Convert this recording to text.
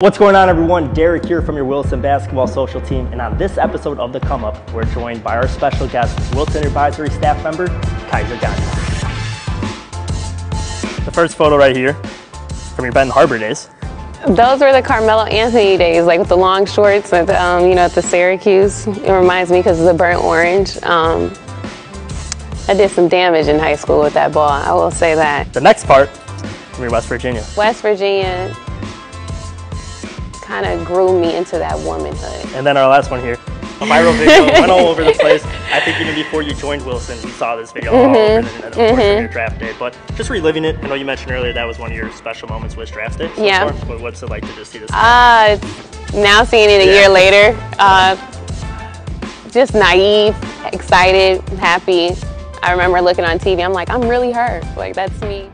What's going on everyone? Derek here from your Wilson basketball social team and on this episode of The Come Up, we're joined by our special guest, Wilson Advisory staff member, Kysre Gondrezick. The first photo right here from your Benton Harbor days. Those were the Carmelo Anthony days, like with the long shorts, the, um, you know, at the Syracuse. It reminds me because of the burnt orange. Um, I did some damage in high school with that ball, I will say that. The next part from your West Virginia. West Virginia kind of grew me into that womanhood. And then our last one here. A viral video went all over the place. I think even before you joined Wilson, you saw this video all over the of course, on your draft day. But just reliving it, I know you mentioned earlier that was one of your special moments was draft day. So Yeah. far. What's it like to just see this? Uh, now seeing it a Yeah. year later, uh, just naive, excited, happy. I remember looking on TV, I'm like, I'm really her. Like, that's me.